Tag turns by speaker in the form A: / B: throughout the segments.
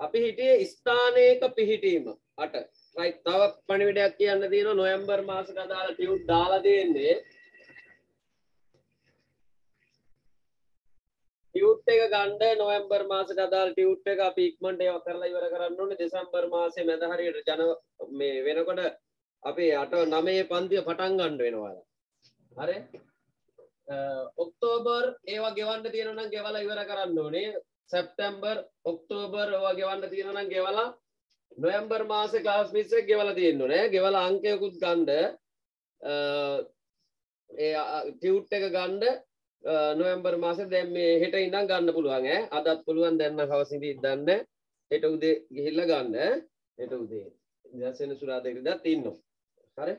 A: අපි හිටියේ ස්ථානයක පිහිටීම අට. රයි තව පණිවිඩයක් කියන්න තියෙන නොයම්බර් මාසට අදාළ ටියුට් දාලා තියෙන්නේ. ටියුට් එක ගණ්ඩ නොවම්බර් මාසට අදාළ ටියුට් එක අපි ඉක්මට ඒව කරලා ඉවර කරන්න ඕනේ. දෙසැම්බර් මාසේ මැද හරියට ජන මේ වෙනකොට අපි අට නමේ පන්තිය පටන් ගන්න වෙනවා. හරි? ඔක්තෝබර් ඒවා ගෙවන්න තියෙනනම් ගෙවලා ඉවර කරන්න ඕනේ. සැප්තැම්බර් ඔක්තෝබර් ඒවා ගෙවන්න තියෙනනම් ගෙවලා නොයම්බර් මාසේ ක්ලාස් මිස් එක ගෙවලා තියෙන්න ඕනේ. ගෙවලා අංකයකුත් ගන්න ඒ ටියුට් එක ගන්න නොවම්බර් මාස දැම් මේ හෙට ඉඳම් ගන්න පුළුවන් ඈ. අදත් පුළුවන් දැන්න හවසිදි දන්න හෙට උදේ ගිහිල්ල ගන්න හෙට උදේ දසෙන සුරාදකදත් ඉන්න හරි?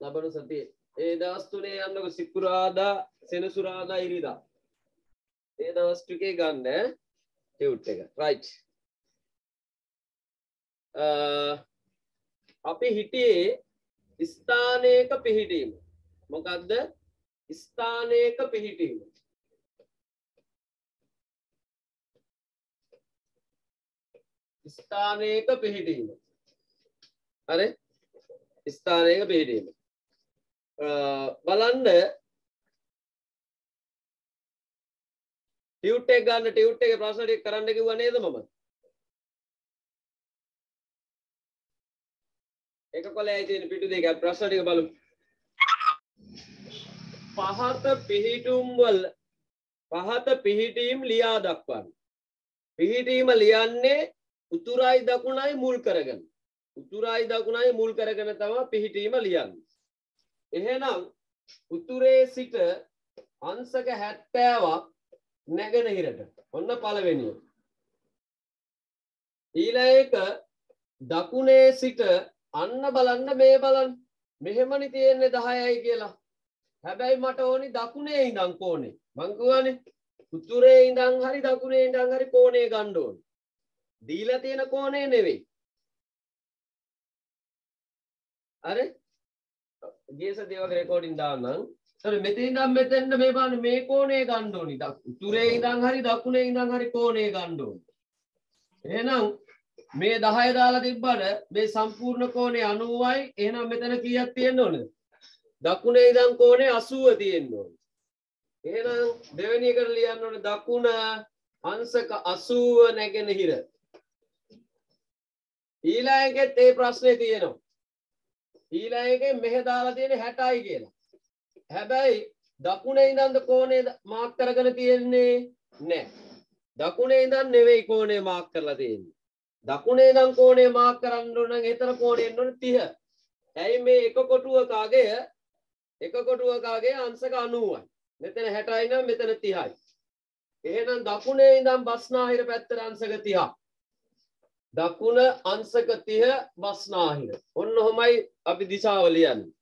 A: ලබනු සති ඒ දවස්තුනේ යන්නක සිකුරාදා සෙනසුරාදා ඉරිදා. ඒ දවස්ටිකේ ගන්න ටියුට් එක. රයිට් අපි හිටියේ ස්ථානයක පිහිටීම. මොකක්ද ස්ථානයක පිහිටීම. ස්ථානයක පිහිටීම. හරි? ස්ථානයක පිහිටීම. බලන්න ටියුට් එක ගන්න ටියුට් එක ප්‍රශ්න ටික කරන්න කිව්වා නේද මම එක කොලයි තියෙන පිටු දෙක ප්‍රශ්න ටික බලමු පහත පිහිටුම්වල පහත පිහිටීම් ලියා දක්වන්න. පිහිටීම ලියන්නේ උතුරයි දකුණයි මුල් කරගෙන. උතුරයි දකුණයි මුල් කරගෙන තම පිහිටීම ලියන්න. එහෙනම් උතුරේ සිට අන්සක හැත්තෑවක් නැගෙනහිරට ඔන්න පළවෙනිය. ඊලයක දකුණේ සිට අන්න බලන්න මේ බලන් මෙහෙමනි තියෙන්නේ දහයයි කියලා. හැබැයි මට ඕනි දකුණේ ඉඳං කෝනේ මංකුවනේ උතුරේ ඉඳං හරි දකුණේ ඉඳං හරි කෝනේ ගන්න ඕනේ. දීලා තියෙන කෝනේ නෙවෙයි. අර ගේස දේවක රෙකෝඩින් දාන්නම්. තර මෙතේ ඉඳන් මෙතෙන්ට මේ බලන්න මේ කෝනේ ගන්න ඕනි. උතුරේ ඉඳං හරි දකුණේ ඉඳං හරි කෝනේ ගන්න ඕනේ. එහෙනම් මේ 10 දාලා තිබ්බට මේ සම්පූර්ණ කෝණේ 90යි එහෙනම් මෙතන කීයක් තියෙන්න ඕනද? දකුණේ ඉඳන් කෝණේ 80 තියෙන්න ඕනේ. එහෙනම් දෙවෙනි එකට ලියන්න ඕනේ දකුණ අංශක 80 නැගෙනහිර ඊළඟෙත් ඒ ප්‍රශ්නේ තියෙනවා. ඊළඟේ මෙහෙ දාලා තියෙන්නේ 60යි කියලා. හැබැයි දකුණේ ඉඳන්ද කෝණේ මාක් කරගෙන තියෙන්නේ නැහැ දකුණේ ඉඳන් නෙවෙයි කෝණේ මාක් කරලා තියෙන්නේ දකුණේ ඉඳන් කෝණේ මාක් කරන්න ඕන නම් එතන කෝණය එන්න ඕනේ 30. ඇයි මේ එක කොටුවකාගේ එක කොටුවකාගේ අංශක 90යි. මෙතන 60යි නම් මෙතන 30යි. එහෙනම් දකුණේ ඉඳන් බස්නාහිර පැත්තට අංශක 30. දකුණ අංශක 30 බස්නාහිර. ඔන්න ඔහොමයි අපි දිශාව ලියන්නේ.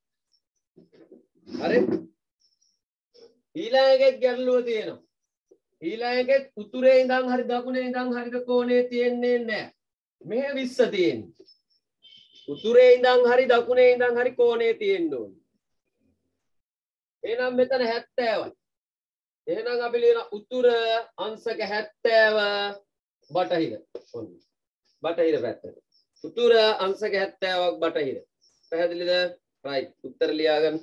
A: හරි? ඊළඟෙත් ගැටලුව තියෙනවා. ඊළඟෙත් උතුරේ ඉඳන් හරි දකුණේ ඉඳන් හරිද කෝණේ තියෙන්නේ නැහැ. මෙහෙ 20 තියෙන්නේ. උතුරේ ඉඳන් හරි දකුණේ ඉඳන් හරි කෝණේ තියෙන්න ඕනේ. එහෙනම් මෙතන 70යි. එහෙනම් අපි ලියන උතුර අංශක 70 බටහිර. ඔන්න. බටහිර පැත්තට. උතුර අංශක 70ක් බටහිර. පැහැදිලිද? රයිට්. උත්තර ලියාගන්න.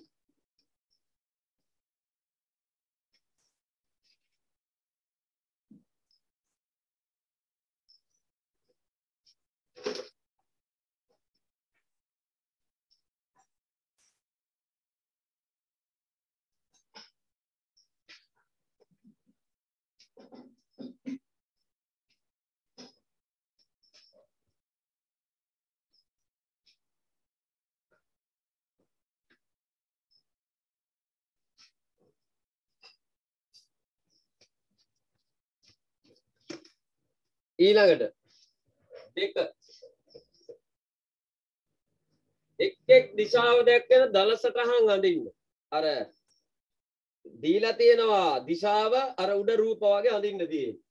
A: ඊළඟට දෙක එක් එක් දිශාව දැක්කෙන දල සටහන් අඳින්න. අර දීලා තියෙනවා දිශාව අර උඩ රූප වගේ අඳින්න තියෙන්නේ.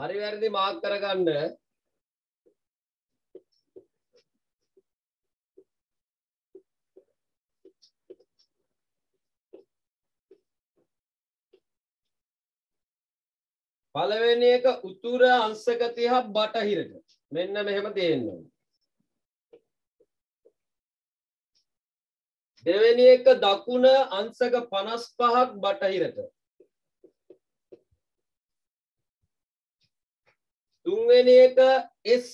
A: හරි වැරදි මාක් කරගන්න. පළවෙනි එක උතුර අංශක 30ක් බටහිරට. මෙන්න මෙහෙම තියෙනවා දෙවෙනි එක දකුණ අංශක 55ක් බටහිරට. තුන්වෙනි එක S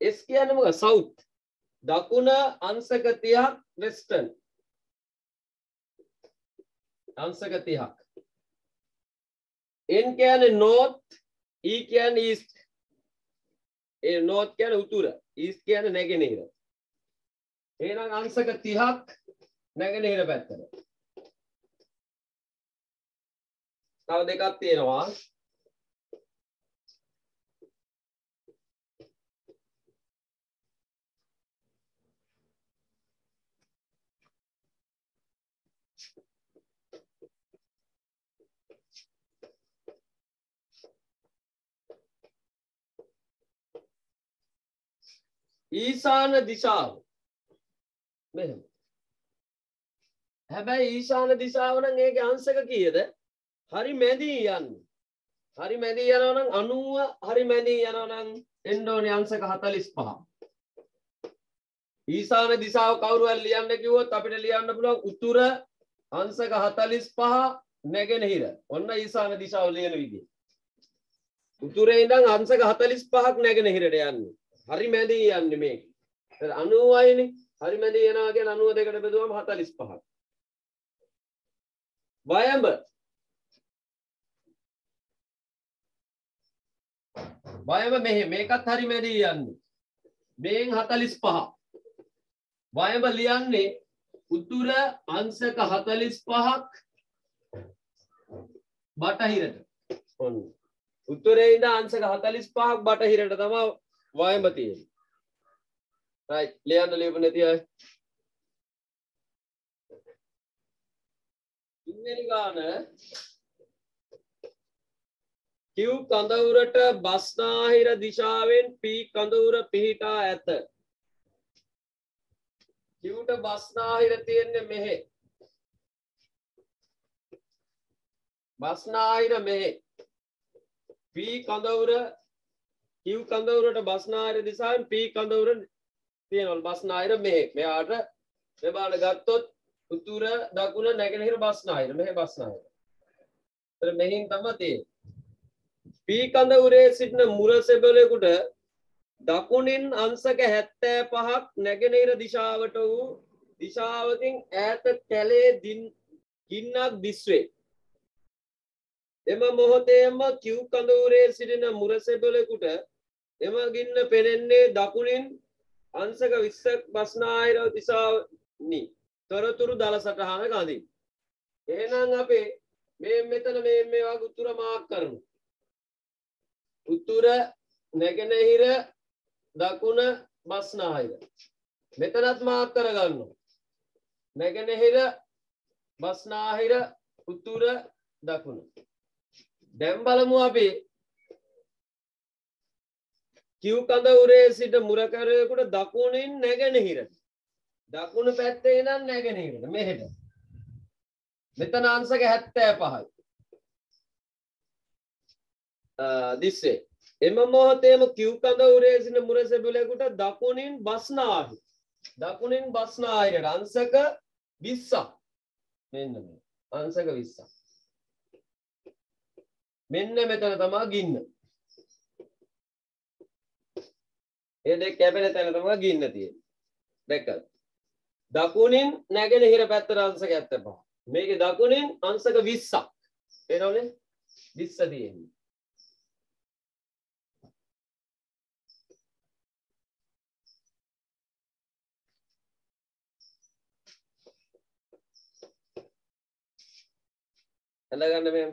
A: S කියන්නේ මොකක්ද සවුත් දකුණ අංශක 30ක් වෙස්ටර්න් අංශක 30ක් N කියන්නේ north E කියන්නේ east. ඒ north කියන්නේ උතුර east කියන්නේ නැගෙනහිර. එහෙනම් අංශක 30ක් නැගෙනහිර පැත්තට. තව දෙකක් තියෙනවා. ඊසාන දිශාව. මෙහෙම. හැබැයි ඊශාන දිශාව නම් ඒකේ අංශක කීයද? හරි මැදී යන්නේ. හරි මැදී යනවා නම් 90 හරි මැදී යනවා නම් එන්න ඕනේ අංශක 45 ඊශාන දිශාව කවුරු හරි ලියන්න කිව්වොත් අපිට ලියන්න පුළුවන් උතුර අංශක 45 නැගෙනහිර. ඔන්න ඊශාන දිශාව ලියන විදිය. උතුරේ ඉඳන් අංශක 45ක් නැගෙනහිරට යන්නේ. හරි මැදී යන්නේ මේක. 90යිනේ. හරි මැදී යනවා කියන්නේ 92කට බෙදුවම 45ක්. වයඹ වයඹ මෙහෙ මේකත් හරි මැදී යන්නේ. මේන් 45. වයඹ ලියන්නේ උතුර අංශක 45ක් බටහිරට. ඔන්න. උතුරේ ඉඳන් අංශක 45ක් බටහිරට තමයි වයඹ තියෙන්නේ. right ලියන්න ලියපු නැති අය. තුන්වෙනි ගාන Q කඳවුරට බස්නාහිර දිශාවෙන් P කඳවුර පිහිටා ඇත. Qට බස්නාහිර තියෙන්නේ මෙහෙ. බස්නාහිර මෙහෙ. P කඳවුර Q කඳවුරට බස්නාහිර දිශාවෙන් P කඳවුර තියෙනවලු බස්නාහිර මෙහෙ. මෙයාට මේ බලන්න ගත්තොත් උතුර දකුණ නැගෙනහිර බස්නාහිර මෙහෙ බස්නාහිර. ඒතර මෙහින් තමයි තියෙන්නේ. P කඳවුරේ සිටින මුරසෙබලෙකුට දකුණින් අංශක 75ක් නැගෙනහිර දිශාවට වූ දිශාවකින් ඈත කැලේ ගින්නක් දිස්වේ. එම මොහොතේම කිව් කඳවුරේ සිටින මුරසෙබලෙකුට එම ගින්න පෙනෙන්නේ දකුණින් අංශක 20ක් බස්නාහිර දිශාවනි. තොරතුරු දල සටහන ගඳින්. එහෙනම් අපේ මේ මෙතන මේ මේ වගේ උතුර මාක් කරමු. උතුර නැගෙනහිර දකුණ බස්නාහිර. මෙතනත් මාක් කරගන්නවා. නැගෙනහිර බස්නාහිර උතුර දකුණ. දැන් බලමු අපි කිව් කඳ උරේ සිට මුරකරයකුට දකුණින් නැගෙනහිරට. දකුණු පැත්තේ ඉඳන් නැගෙනහිරට මෙහෙට. මෙතන අංශක 75යි. දිස්සේ. එම මොහොතේම කිව් කඳ උරේ සිට මුරසෙබුලෙකුට දකුණින් බස්නාහි. දකුණින් බස්නාහිරට අංශක 20ක්. මෙන්න මේ. අංශක 20ක්. මෙන්න මෙතන තමා ගින්න. ඒ දෙක කැපෙන තැන තමා ගින්න තියෙන්නේ. දැක්කද? දකුණින් නැගෙනහිර පැත්තට අංශක 75. මේකේ දකුණින් අංශක 20ක්. පේනවනේ? 20 තියෙන්නේ. ඇඳගන්න මෙහෙම.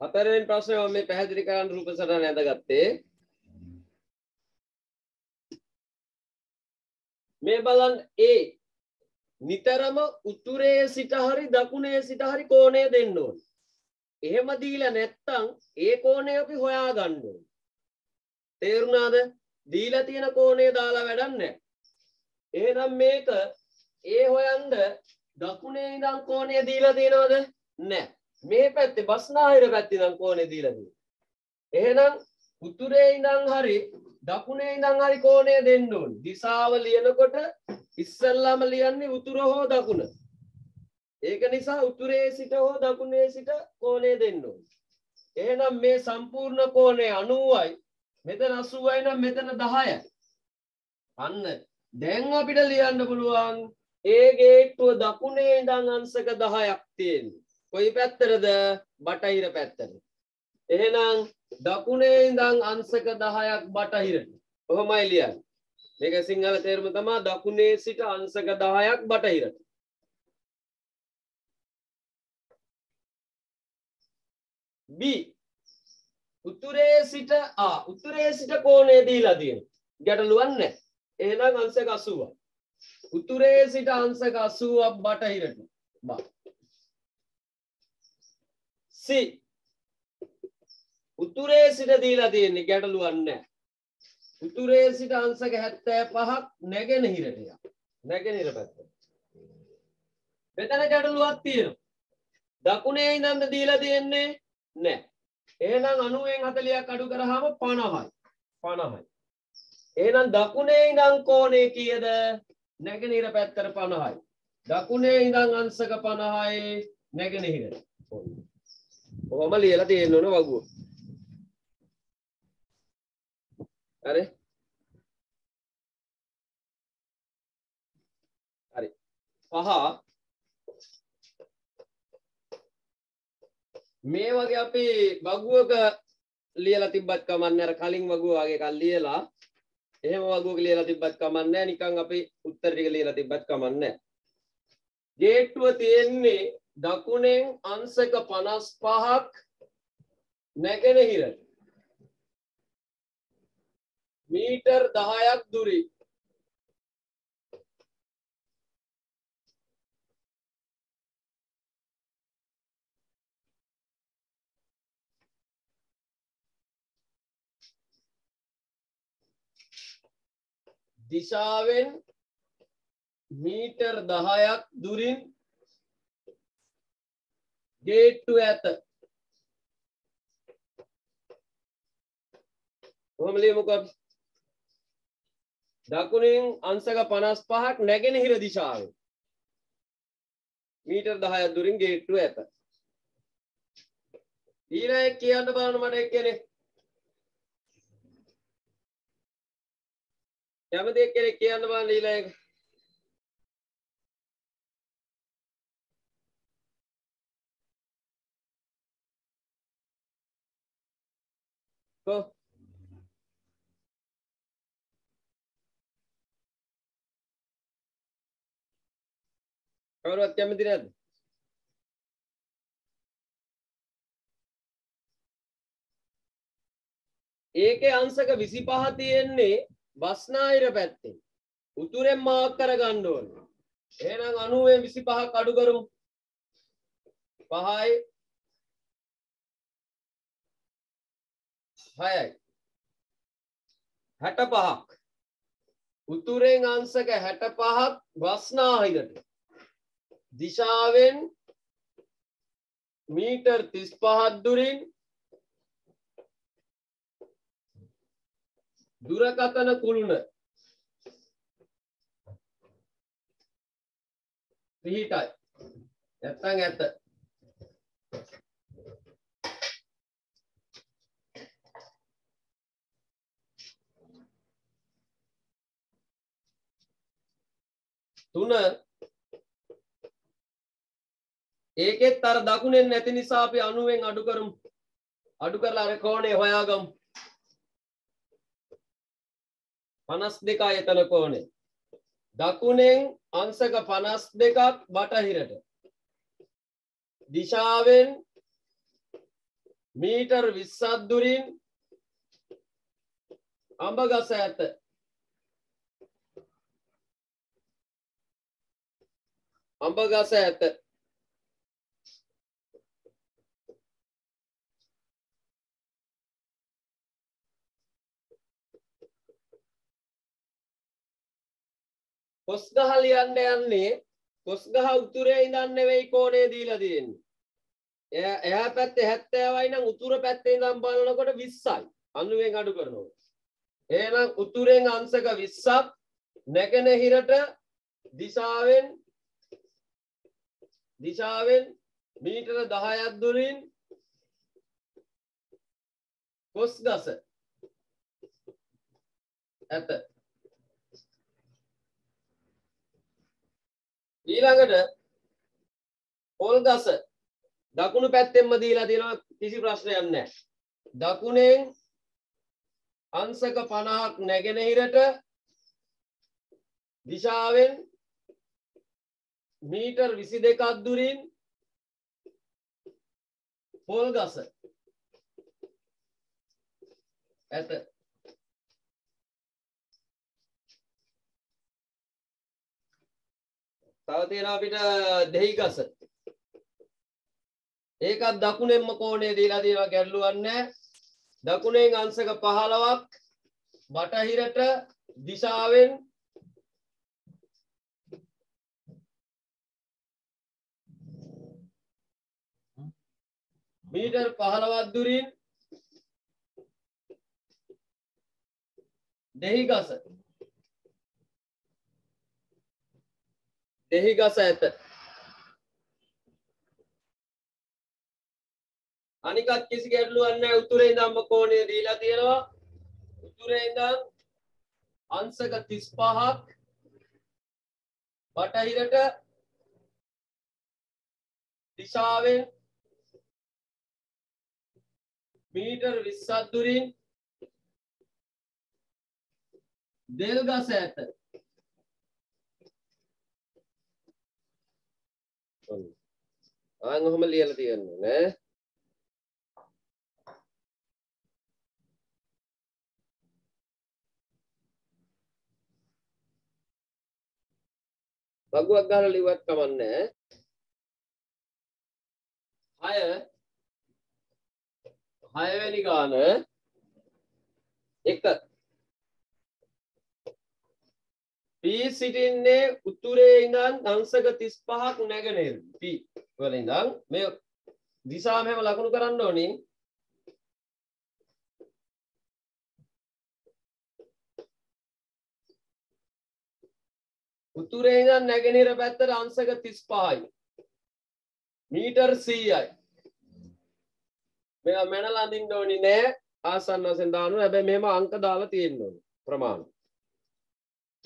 A: හතරවෙනි ප්‍රශ්නේ මම මේ පැහැදිලි කරන්න රූප සටහන ඇඳගත්තේ මේ බලන්න A නිතරම උතුරේ සිට හරි දකුණේ සිට හරි කෝණය දෙන්න ඕන. එහෙම දීලා නැත්තම් ඒ කෝණය අපි හොයා ගන්න ඕන. තේරුණාද? දීලා තියෙන කෝණය දාලා වැඩක් නැහැ. එහෙනම් මේක ඒ හොයන්න දකුණේ ඉඳන් කෝණය දීලා තියෙනවද? නැහැ. මේ පැත්තේ බස්නාහිර පැත්තේ ඉඳන් කෝණය දීලා තියෙනවා. එහෙනම් උතුරේ ඉඳන් හරි දකුණේ ඉඳන් හරි කෝණය දෙන්න ඕනේ. දිශාව ලියනකොට ඉස්සල්ලාම ලියන්නේ උතුර හෝ දකුණ. ඒක නිසා උතුරේ සිට හෝ දකුණේ සිට කෝණය දෙන්න ඕනේ. එහෙනම් මේ සම්පූර්ණ කෝණය 90යි. මෙතන 80යි නම් මෙතන 10යි. අන්න දැන් අපිට ලියන්න පුළුවන් ඒ ගේට්ටුව දකුණේ ඉඳන් අංශක 10ක් තියෙන්නේ. කොයි පැත්තටද? බටහිර පැත්තට. එහෙනම් දකුණේ ඉඳන් අංශක 10ක් බටහිරට. කොහොමයි ලියන්නේ? මේක සිංහල තේරුම තමයි දකුණේ සිට අංශක 10ක් බටහිරට. B උතුරේ සිට ආ උතුරේ සිට කෝණය දීලා තියෙනවා. ගැටලුවක් නැහැ. එහෙනම් අංශක 80යි. උතුරේ සිට අංශක 80ක් බටහිරට. බා. C උතුරේ සිට දීලා තියෙන්නේ ගැටලුවක් නැහැ. උතුරේ සිට අංශක 75ක් නැගෙනහිරට යනවා. නැගෙනහිර පැත්තට. මෙතන ගැටලුවක් තියෙනවා. දකුණේ ඉඳන්ද දීලා තියෙන්නේ නැහැ. එහෙනම් 90න් 40ක් අඩු කරාම 50යි. 50යි. එහෙනම් දකුණේ ඉඳන් කෝණේ කීයද? නැගෙනහිර පැත්තට 50යි. දකුණේ ඉඳන් අංශක 50යි නැගෙනහිරට. ඔහොම ලියලා තියෙන්න ඕන වගුව. හරි? හරි. පහ මේ වගේ අපි වගුවක ලියලා තිබ්බත් කමන්නේ අර කලින් වගුව වගේ එකක් ලියලා එහෙම වගුවක ලියලා තිබ්බත් කමන්නේ නිකන් අපි උත්තර ටික ලියලා තිබ්බත් කමන්නේ ගේට්ටුව තියෙන්නේ දකුණෙන් අංශක 55ක් නැගෙනහිරට මීටර් 10ක් දුරින් දිශාවෙන් මීටර් 10ක් දුරින් ගේට්ටුව ඇත. කොහොම ලියමුකෝ අපි? දකුණෙන් අංශක 55ක් නැගෙනහිර දිශාවෙන් මීටර් 10ක් දුරින් ගේට්ටුව ඇත. ඊළඟ කියන්න බලන්න මට එක්කෙනෙක් කැමති එක්කෙනෙක් කියන්න බලන්න ඊළඟ කො කවුරුවත් කැමති නැද්ද? ඒකේ අංශක 25 තියෙන්නේ බස්නාහිර පැත්තේ. උතුරෙන් මාක් කරගන්න ඕනේ. එහෙනම් 90 25ක් අඩු කරමු. 5යි 6යි 65ක් උතුරෙන් අංශක 65ක් බස්නාහිරට දිශාවෙන් මීටර් 35ක් දුරින් දුරකථන කුළුණ පිහිටයි. නැත්තං ඇත තුන. ඒකෙත් අර දකුණෙන් නැති නිසා අපි අනුවෙන් අඩු කරමු. අඩු කරලා අර කෝණේ හොයාගමු. පනස් දෙකා එතන කෝනේ දකුණෙන් අංසක පනස් දෙකක් බටහිරට. දිශාවෙන් මීටර් විස්සත්දුරින් අඹ ගස ඇත. අඹ ගස ඇත කොස්ගහ ලියන්න යන්නේ කොස්ගහ උතුරේ ඉඳන් නෙවෙයි කෝණේ දීලා තියෙන්නේ. එයා එහා පැත්තේ 70යි නම් උතුර පැත්තේ ඉඳන් බලනකොට 20යි. අනුවෙන් අඩු කරනවා. එහෙනම් උතුරෙන් අංශක 20ක් නැගෙනහිරට දිශාවෙන් දිශාවෙන් මීටර 10ක් දුරින් කොස්ගස ඇත ඊළඟට පොල් ගස දකුණු පැත්තෙන්ම දීලා තියෙනවා කිසි ප්‍රශ්නයක් නැහැ. දකුණෙන් අංශක 50ක් නැගෙනහිරට දිශාවෙන් මීටර් 22ක් දුරින් පොල් ගස ඇත. තව තියෙනවා අපිට දෙහි ගස. ඒකත් දකුණෙන්ම කෝණේ දීලා තියෙනවා ගැටලුවක් නැහැ. දකුණෙන් අංශක 15ක් බටහිරට දිශාවෙන් මීටර් 15ක් දුරින් දෙහි ගස. දෙහි ගස ඇත. අනිකත් කිසි ගැටලුවක් නැහැ. උතුරේ ඉඳන්ම කෝණය දීලා තියෙනවා. උතුරේ ඉඳන් අංශක 35ක් බටහිරට දිශාවෙන් මීටර් 20ක් දුරින් දෙල් ගස ඇත. ආන් ඔහොම ලියලා තියෙන්නේ නේ? වගුවක් ගහලා ලිව්වත් කමන්නේ. හය හයවැනි ගාන එක. පී සිටින්නේ උතුරේ ඉඳන් අංශක 35ක් නැගෙනහිර පී වල ඉඳන් මේ දිශාව හැම ලකුණු කරන්න ඕනේ. උතුරේ ඉඳන් නැගෙනහිර පැත්තට අංශක 35යි මීටර් 100යි මේවා මැනලා අඳින්න ඕනි නෑ. ආසන්න වශයෙන් දානවා හැබැයි මෙහෙම අංක දාලා තියෙන්න ඕනේ. ප්‍රමාණ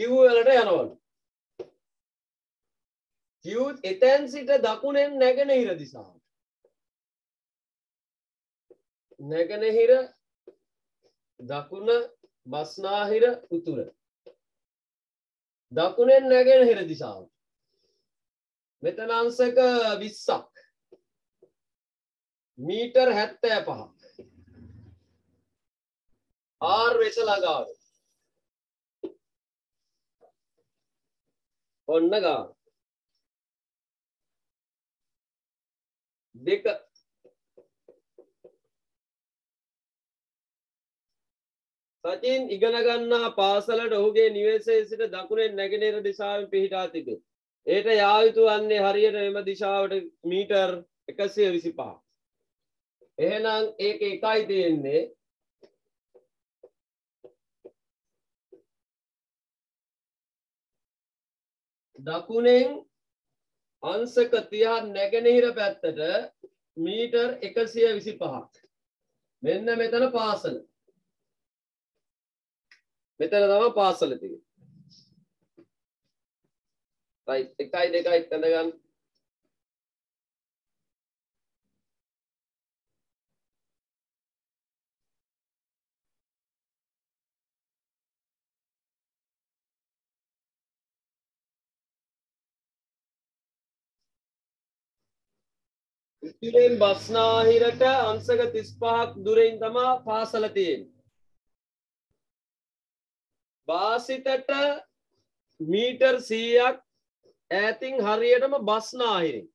A: Q වලට යනවලු. Q එතෙන් සිට දකුණෙන් නැගෙනහිර දිශාවට. නැගෙනහිර දකුණ බස්නාහිර උතුර. දකුණෙන් නැගෙන හිර දිසාව මෙතන අංශක 20ක් මීටර් 75 ආර් වෙස ළඟාව ඔන්න ගාන දෙක සචින් ඉගෙන ගන්නා පාසලට ඔහුගේ නිවසේ සිට දකුණෙන් නැගෙනහිර දිශාවෙන් පිහිටා තිබේ. ඒට යා යුතු වන්නේ හරියට එම දිශාවට මීටර් 125. එහෙනම් ඒක එකයි තියෙන්නේ. දකුණෙන් අංශක 30 නැගෙනහිර පැත්තට මීටර් 125ක්. මෙන්න මෙතන පාසල. මෙතන තම පාසල තිය එකයි දෙකයි තැඳගන්න ඉතිරෙන් බස්නාහිරට අංසක තිස් පහක් දුරෙන් තමා පාසල තියෙන් වාසිතට මීටර් සීයක් ඇතින් හරියටම බස්නාහිරින්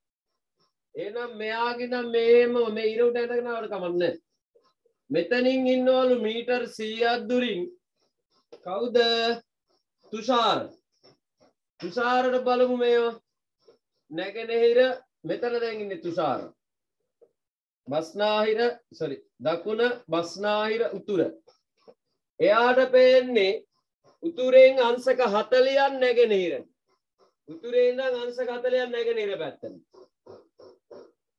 A: එනම් මෙයාගෙන මේම මේ ඉරවට ඇතගෙනවට කමන්න මෙතනින් ඉන්නවලු මීටර් සීයක් දුරින්. කවුද? තුෂාර. තුෂාරට බලමු මේවා. නැගෙනහිර මෙතන දැන්ඉන්න තුෂාර. බස්නාහිර සොරි දකුණ බස්නාහිර උතුර. එයාට පේන්නේ උතුරෙන් අංසක හතලියන් නැගෙනහිර උතුරේද අංසක හතලයන් නැගෙනහිර පැත්තන.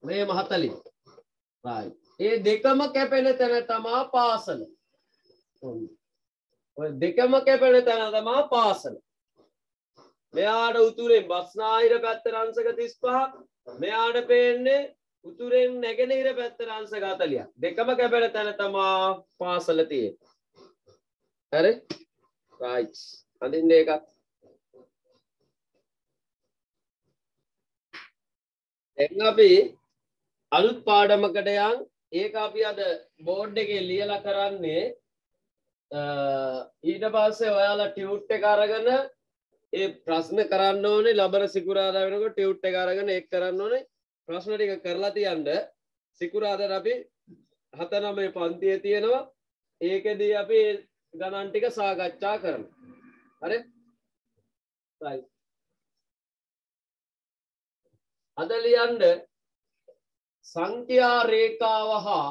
A: මේ මහතලි. ඒ දෙකම කැපෙන තැන තමා පාසල. දෙකම කැපෙන තැන තමා පාසල. මෙයාට උතුරෙන් බස්නාහිර පැත්තර අංසක තිස් පහක් මෙයාට පේන්නේ උතුරෙන් නැගෙනහිර පැත්තර අංසක හතලිය දෙකම කැපෙන තැන තමා පාසල තිය හැරි? රයිට් අඳින්න ඒකත් දැන් අපි අලුත් පාඩමකට යන්. ඒක අපි අද බෝඩ් එකේ ලියලා කරන්නේ ඊට පස්සේ ඔයාලා ටියුට් එක අරගෙන ඒ ප්‍රශ්න කරන්න ඕනේ. ලබන සිකුරාදා වෙනකොට ටියුට් එක අරගෙන ඒක කරන්න ඕනේ. ප්‍රශ්න ටික කරලා තියන්න සිකුරාදාට අපි හත නමේ පන්තියේ තියෙනවා ඒකෙදී අපි ගණන් ටික සාකච්ඡා කරමු. හරි? right. අද ලියන්න සංඛ්‍යා රේඛාව හා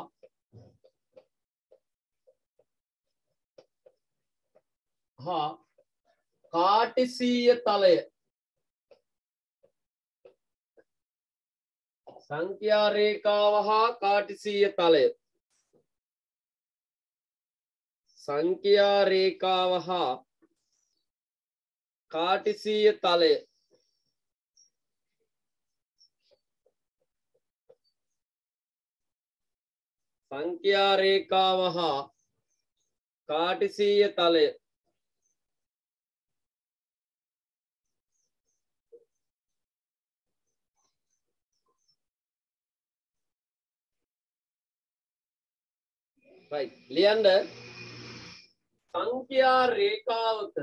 A: හා කාටිසීය තලය සංඛ්‍යා රේඛාව හා කාටිසීය තලය. සංඛ්‍යා රේඛාව හා කාටිසීය තලය. සංඛ්‍යා රේඛාව හා කාටිසීය තලය. Right. ලියන්න සංඛ්‍යා රේඛාවක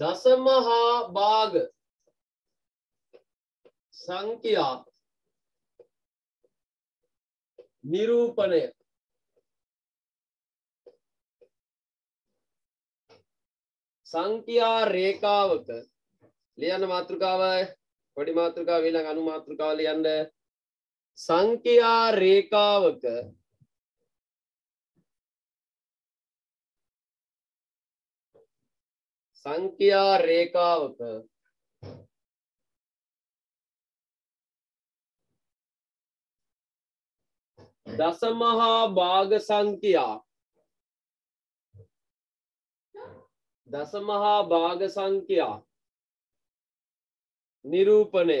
A: දසම හා භාග සංඛ්‍යා නිරූපණය සංඛ්‍යා රේඛාවක ලියන්න මාතෘකාවයි පොඩි මාතෘකාව ඊළඟ අනු මාතෘකාව ලියන්න සංඛ්‍යා රේඛාවක සංඛ්‍යා රේඛාවක දසමහා භාග සංඛ්‍යා දසමහා භාග සංඛ්‍යා නිරූපණය.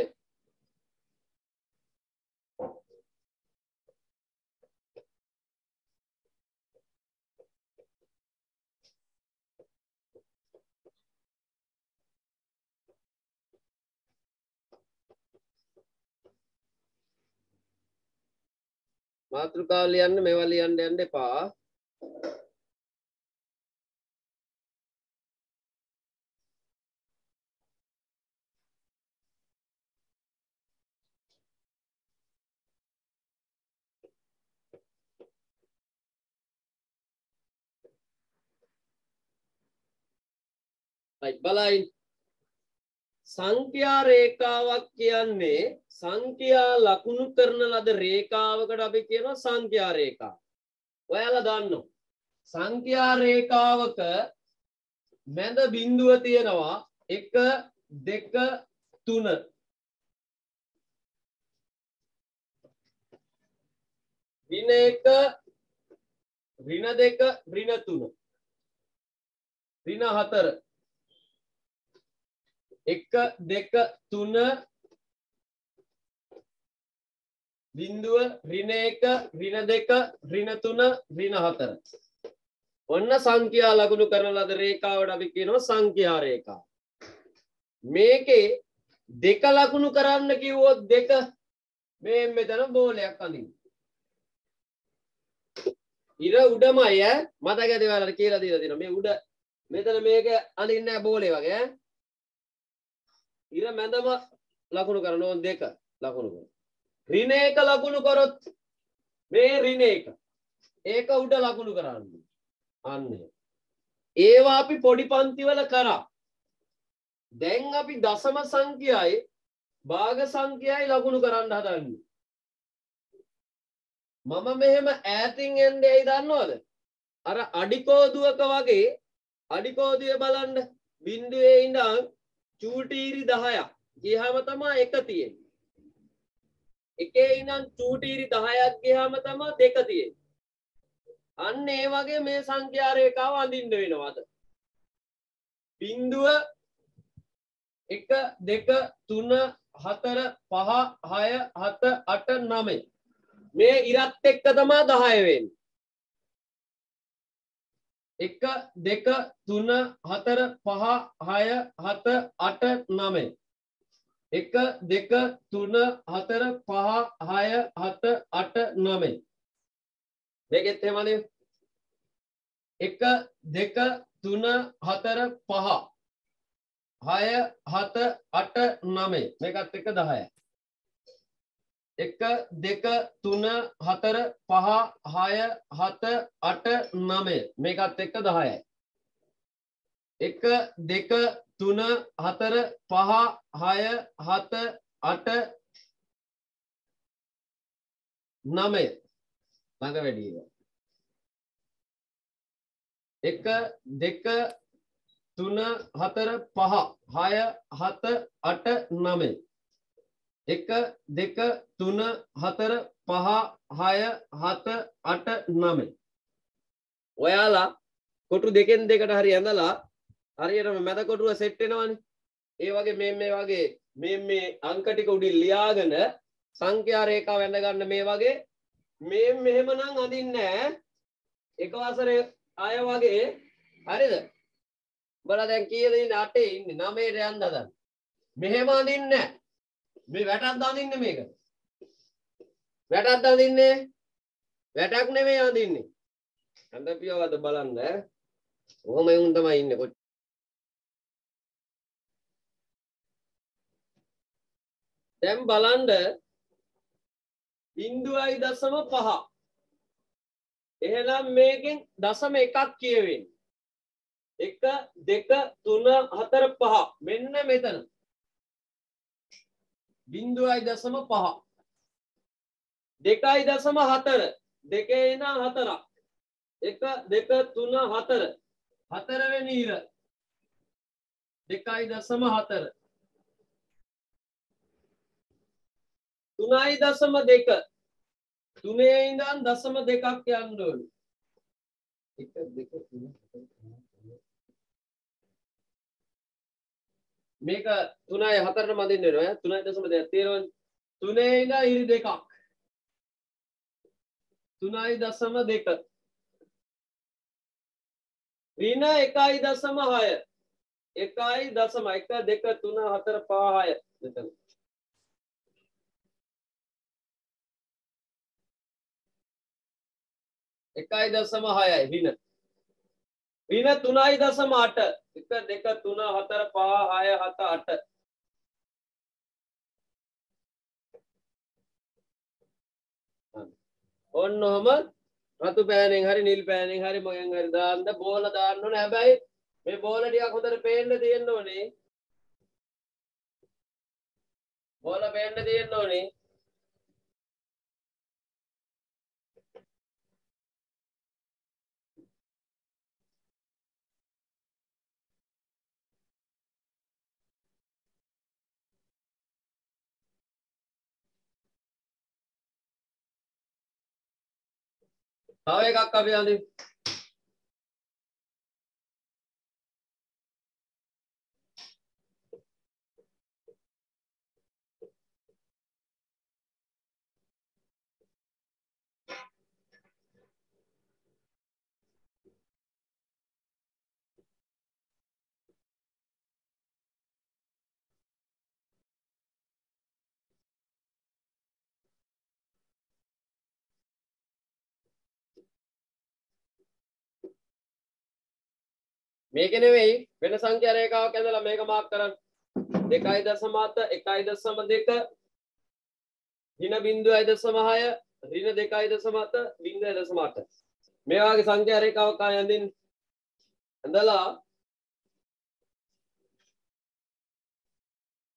A: මාතෘකාව ලියන්න මේවා ලියන්න යන්න එපා. බලයින් සංඛ්‍යා රේඛාවක් කියන්නේ සංඛ්‍යා ලකුණු කරන ලද රේඛාවකට අපි කියනවා සංඛ්‍යා රේඛා. ඔයාලා දන්නවා. සංඛ්‍යා රේඛාවක මැද බිඳුව තියෙනවා 1 2 3 ඍණ 1 ඍණ 2 ඍණ 3 ඍණ 4 එක දෙක තුන බින්දුව රින එක රින දෙක රින තුන රින හතර. ඔන්න සංඛ්‍යා ලකුණු කරන ලද රේඛාවට අපි කියනවා සංඛ්‍යා රේඛා. මේකේ දෙක ලකුණු කරන්න කිව්වොත් දෙක මේ මෙතන බෝලයක් අඳින්න ඉර උඩමයි ඈ මතක ඇති ඔයාලට කියලා දීලා තියෙනවා. මේ උඩ මෙතන මේක අඳින්නේ නැහැ බෝලේ වගේ ඈ. ඉර මැදම ලකුණු කරන ඕන් දෙක ලකුණු කර. රින එක ලකුණු කරොත් මේ රින එක. ඒක උඩ ලකුණු කරන්න. අන්න. ඒවා අපි පොඩි පන්තිවල කරා. දැන් අපි දසම සංඛ්‍යයි භාග සංඛ්‍යයි ලකුණු කරන්න හදන්නේ. මම මෙහෙම ඈතින් එන්නේ ඇයි දන්නවද? අර අඩිකෝදුවක වගේ අඩිකෝදුවේ බලන්න බිඳුවේ ඉඳන් චූටීරි දහයක්. ගිහම තමා එක තියෙන් එකේ ඉනම් චූටීරි දහයක් ගිහම තමා දෙක තියෙන් අන්න ඒ වගේ මේ සංඛ්‍යාරේකාව අඳින්න වෙනවාද? බින්දුව එක දෙක තුන හතර පහ හය හත අට නමේ මේ ඉරත් එක්ක තමා දහයවෙන් එක දෙක තුන හතර පහ හය හත අට නමේ එක දෙක තුන හතර පහ හය හත අට නමේ දෙකෙත් එහෙමද? එක දෙක තුන හතර පහ හය හත අට නමේ මේකත් එක දහය එක දෙක තුන හතර පහ හය හත අට නමය මේකත් එක්ක දහයයි. එක දෙක තුන හතර පහ හය හත අට නමය ළඟ වැඩීව එක දෙක තුන හතර පහ හය හත අට නමේ එක දෙක තුන හතර පහ හය හත අට නමේ ඔයාලා කොටු දෙකෙන් දෙකට හරි ඇඳලා හරියටම මැද කොටුව සෙට් වෙනවනේ. ඒ වගේ මේ මේ වගේ මේ මේ අංක ටික උඩින් ලියාගෙන සංඛ්‍යා රේඛාව ඇඳ ගන්න මේ වගේ මේ මෙහෙමනම් අඳින්නේ එක වසරේ අය වගේ හරිද? බලලා දැන් කීයද ඉන්නේ අටේ ඉන්නේ නවයට යන්න හදන මෙහෙම අඳින්නේ නැහැ. මේ වැටක් අඳින්නේ මේක. වැටක් අඳින්නේ වැටක් නෙමෙයි අඳින්නේ. අඳ පියවද බලන්න. ඔහොම එවුන් තමයි ඉන්නේ කොච්චර. දැන් බලන්න බිංදුවයි දසම පහ. එහෙනම් මේකෙන් දසම එකක් කියවෙන්නේ. එක දෙක තුන හතර පහ. මෙන්න මෙතන. බිංදුවයි දසම පහ. දෙකයි දසම හතර. දෙකේ ඉඳන් හතරක්. එක දෙක තුන හතර. හතරවෙනි ඉර. දෙකයි දසම හතර. තුනයි දසම දෙක. තුනේ ඉඳන් දසම දෙකක් යන්න ඕනේ එක දෙක තුන හතර. මේක තුනයි හතරට මදින්න වෙනවා. තුනයි දසම දෙයක් තියෙනවනේ තුනේ ඉඳන් ඉරි දෙකක්. තුනයි දසම දෙක. ඍණ එකයි දසම හය. එකයි දසම එක දෙක තුන හතර පහ හය. මෙතන. එකයි දසම හයයි රින රින තුනයි දසම අට. එක දෙක තුන හතර පහ හය හත අට. ඔන්න ඔහම රතු පෑනෙන් හරි නිල් පෑනෙන් හරි මොගෙන් හරි දාන්න බෝල දාන්න ඕන. හැබැයි මේ බෝල ටිකක් හොඳට පේන්න තියෙන්න ඕනේ. බෝල පේන්න තියෙන්න ඕනේ. තව එකක් අපි අඳිමු මේක නෙවෙයි වෙන සංඛ්‍යා රේඛාවක් ඇඳලා මේක මාක් කරන්න. 2.7 1.2 ඍණ බිංදුවයි දශම 6 ඍණ 2.7 බිංදුවයි දශම 8 මේ වගේ සංඛ්‍යා රේඛාවක් ආය ඇඳින්න ඇඳලා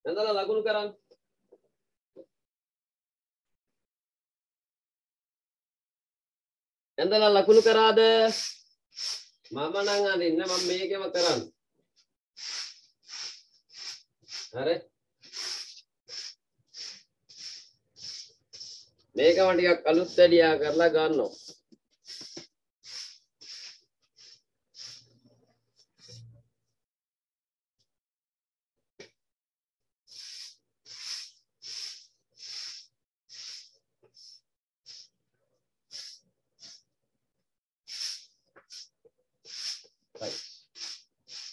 A: ඇඳලා ලකුණු කරන්න. ඇඳලා ලකුණු කරාද? මම නං අඳින්න මම මේකෙම කරන්න. හරි? මේකම ටිකක් අලුත් වැඩියා කරලා ගන්නවා.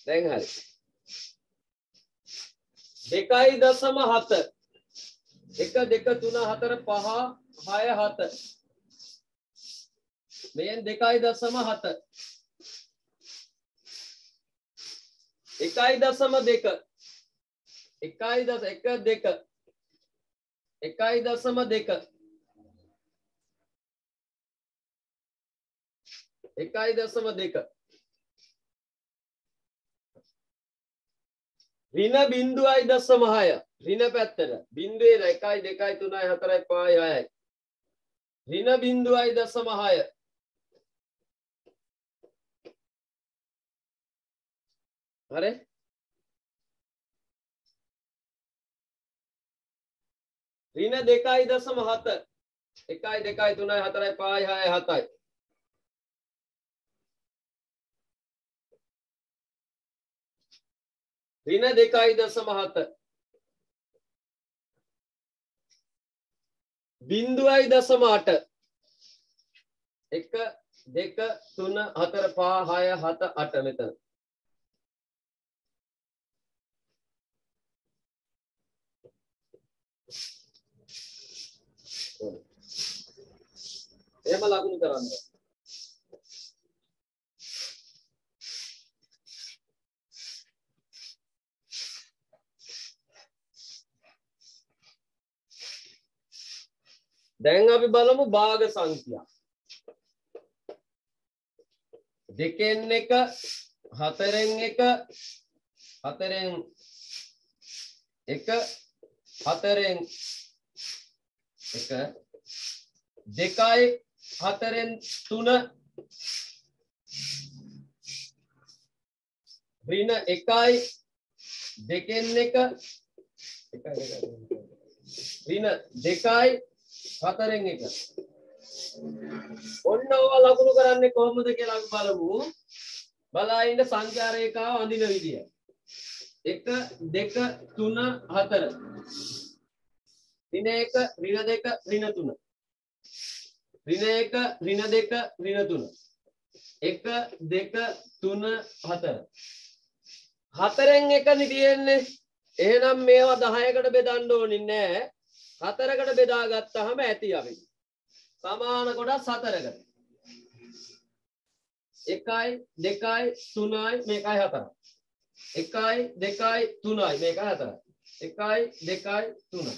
A: දැන් හරි. දෙකයි දසම හත. එක දෙක තුන හතර පහ හය හත. මෙයෙන් දෙකයි දසම හත. එකයි දසම දෙක. එකයි දස එක දෙක. එකයි දසම දෙක. එකයි දසම දෙක. රින බින්දුවයි දස්සම හය. රින පැත්තට. බින්දුවේ නෑ එකයි දෙකයි තුනයි හතරයි පහයි හයයි. රින බින්දුවයි දස්සම හය. හරි? රින දෙකයි දසම හත. එකයි දෙකයි තුනයි හතරයි පහයි හයයි හතයි. රින දෙකයි දසම හත බින්දුවයි දසම අට එක දෙක තුන හතර පහ හය හත අට මෙතන. එහෙම ලකුණු කරන්න. දැන් අපි බලමු භාග සංඛ්‍යා. දෙකෙන් එක හතරෙන් එක හතරෙන් එක හතරෙන් එක දෙකයි හතරෙන් තුන ඍණ එකයි දෙකෙන් එක ඍණ දෙකයි හතරෙන් එක. ඔන්න ඕවා ලකුණු කරන්නේ කොහොමද කියලා අපි බලමු. බලා ඉන්න සංඛ්‍යා රේඛාව අඳින විදිය. 1 2 3 4 ඍණ 1 ඍණ 2 ඍණ 3 ඍණ 1 ඍණ 2 ඍණ 3 1 2 3 4 හතරෙන් එකනේ තියෙන්නේ. එහෙනම් මේවා 10කට බෙදන්න ඕනේ නැහැ හතරකට බෙදා ගත්තාම ඇති අපි. සමාන කොටස් හතරකට. එකයි දෙකයි තුනයි මේකයි හතරයි. එකයි දෙකයි තුනයි මේකයි හතරයි. එකයි දෙකයි තුනයි.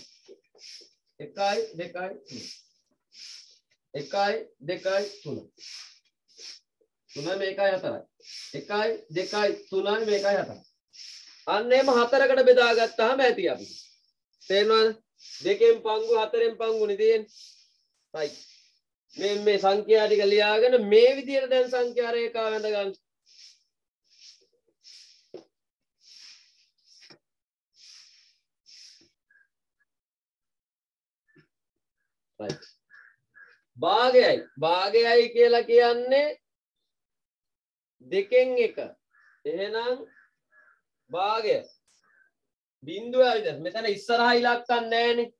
A: එකයි දෙකයි තුනයි. එකයි දෙකයි තුනයි. තුනයි මේකයි හතරයි. එකයි දෙකයි තුනයි මේකයි හතරයි. අන්න එම හතරකට බෙදාගත්තාම ඇති අපි. තේරෙනවද දෙකෙන් පංගු හතරෙන් පංගුනි තියෙන්නේ right මේ මේ සංඛ්‍යා ටික ලියාගෙන මේ විදිහට දැන් සංඛ්‍යා රේඛාව වැඳ ගන්න. right භාගයයි. භාගයයි කියලා කියන්නේ දෙකෙන් එක. එහෙනම් භාගය. බින්දුවයි දැන් මෙතන ඉස්සරහා ඉලක්කක් නැහැනේ.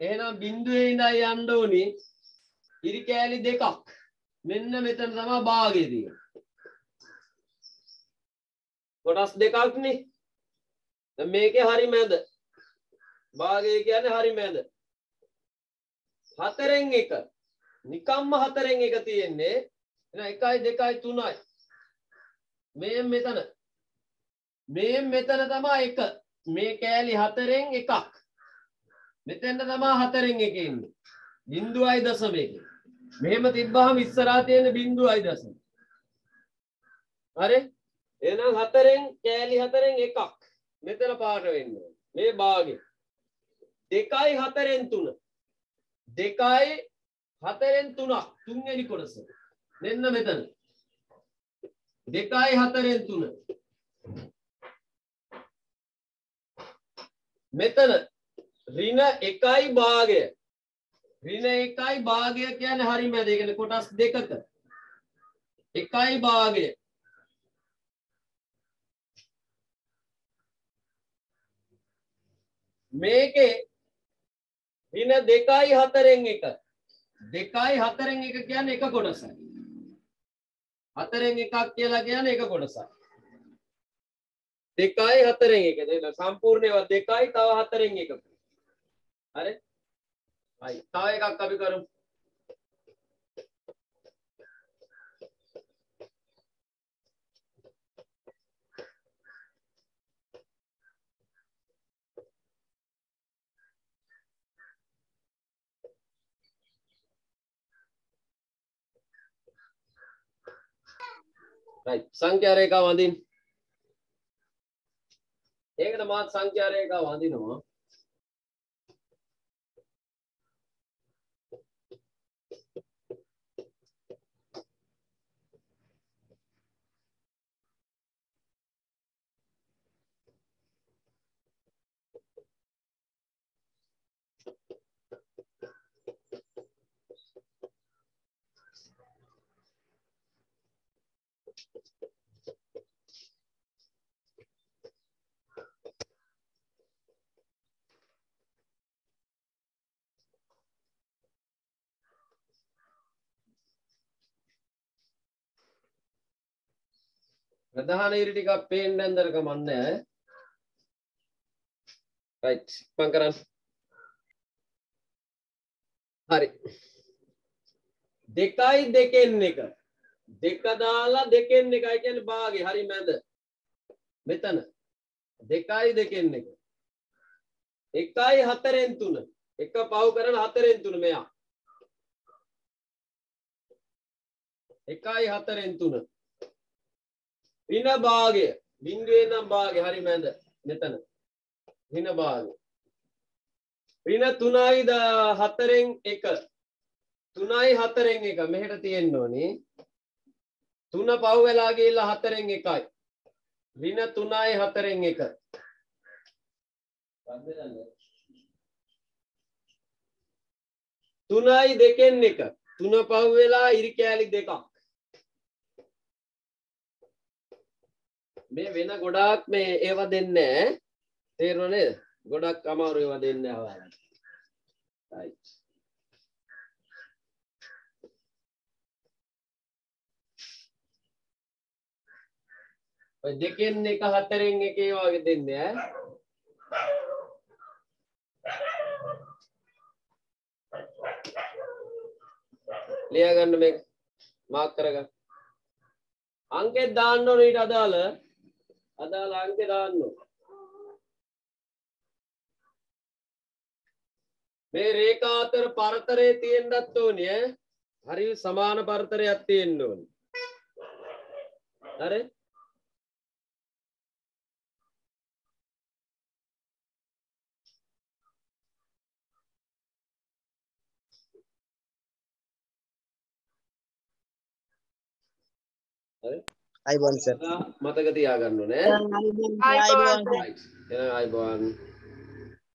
A: එහෙනම් බින්දුවේ ඉඳන් යන්න ඕනි ඉරි කෑලි දෙකක්. මෙන්න මෙතන තමයි භාගය තියෙන්නේ. කොටස් දෙකක් නේ දැන් මේකේ හරි මැද. භාගය කියන්නේ හරි මැද. හතරෙන් එක. නිකම්ම හතරෙන් එක තියෙන්නේ. එන එකයි දෙකයි තුනයි. මේ මෙතන. මේ මෙතන තමා එක. මේ කෑලි හතරෙන් එකක්. මෙතෙන්ට තමා හතරෙන් එක ඉන්නේ බින්දුවයි දශමයක. මෙහෙම තිබ්බහම ඉස්සරහා තියෙන බින්දුවයි දශම. හරි? එහෙනම් හතරෙන් කෑලි හතරෙන් එකක්. මෙතන පාට වෙන්න ඕනේ. මේ භාගෙ දෙකයි හතරෙන් තුන. දෙකයි හතරෙන් තුනක්. තුන්වෙනි කොටස. මෙන්න මෙතන. දෙකයි හතරෙන් තුන. මෙතන රින එකයි භාගය. රින එකයි භාගය කියන්නේ හරි මැද? ඒ කියන්නේ කොටස් දෙකක. එකයි භාගය. මේකේ රින දෙකයි හතරෙන් එක. දෙකයි හතරෙන් එක කියන්නේ එක කොටසයි හතරෙන් එකක් කියලා කියන්නේ එක කොටසයි දෙකයි හතරෙන් එක දෙන්න සම්පූර්ණ ඒවා දෙකයි තව හතරෙන් එක හරි හයි තව එකක් අපි කරමු right සංඛ්‍යා රේඛාව වඳින්න ඒකට මාත් සංඛ්‍යා රේඛාව ප්‍රධාන ඉරි ටිකක් පේන්න නැන්දර කමන්නේ. රයිට් මං කරන්න. හරි. දෙකයි දෙකෙන් එක. දෙක දාලා දෙකෙන් එකයි කියන්නේ භාගේ හරි මැද. මෙතන. දෙකයි දෙකෙන් එක. එකයි හතරෙන් තුන. එක පව් කරන හතරෙන් තුන මෙයා. එකයි හතරෙන් තුන. රින භාගය. බිංදුවේ නම් භාගය. හරි මැද. මෙතන. රින භාගය. රින තුනයි ද හතරෙන් එක. තුනයි හතරෙන් එක. මෙහෙට තියෙන්න ඕනේ. තුන පහු වෙලා ගිහිල්ලා හතරෙන් එකයි. රින තුනයි හතරෙන් එක. තුනයි දෙකෙන් එක. තුන පහු වෙලා ඉරි කෑලි දෙකක්. මේ වෙන ගොඩාක් මේ ඒව දෙන්නේ තේරුණා නේද? ගොඩක් අමාරු ඒවා දෙන්නේ ආවලා right ඔය දෙකෙන් එක හතරෙන් එක ඒ වගේ දෙන්නේ ඈ. ලියා ගන්න මේක මාක් කරගන්න. අංකෙත් දාන්න ඕන ඊට අදාළ. අදාළ අංකෙ දාන්න ඕන. මේ රේඛා අතර පරතරය තියෙන්නත් ඕනේ ඈ. හරි සමාන පරතරයක් තියෙන්න ඕනේ. හරි? හරි?
B: අයිබෝන් සර්
A: මතක තියාගන්න ඕනේ. ඈ.
B: අයිබෝන්.
A: Right. එහෙනම් අයබෝන්